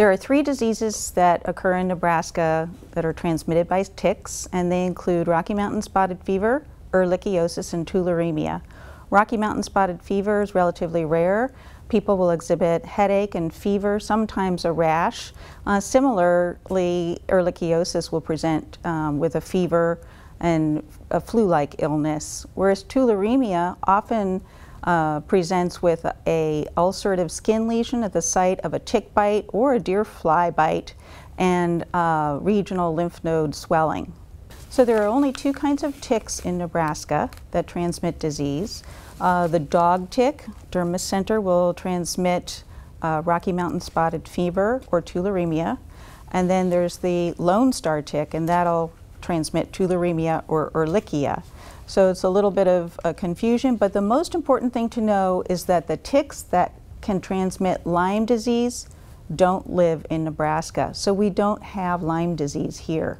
There are three diseases that occur in Nebraska that are transmitted by ticks, and they include Rocky Mountain spotted fever, ehrlichiosis, and tularemia. Rocky Mountain spotted fever is relatively rare. People will exhibit headache and fever, sometimes a rash. Uh, similarly, ehrlichiosis will present um, with a fever and a flu-like illness, whereas tularemia often uh, presents with a ulcerative skin lesion at the site of a tick bite or a deer fly bite and uh, regional lymph node swelling. So there are only two kinds of ticks in Nebraska that transmit disease. Uh, the dog tick, Dermacentor, will transmit uh, Rocky Mountain spotted fever or tularemia. And then there's the Lone Star tick, and that'll transmit tularemia or ehrlichia. So it's a little bit of a confusion, but the most important thing to know is that the ticks that can transmit Lyme disease don't live in Nebraska. So we don't have Lyme disease here.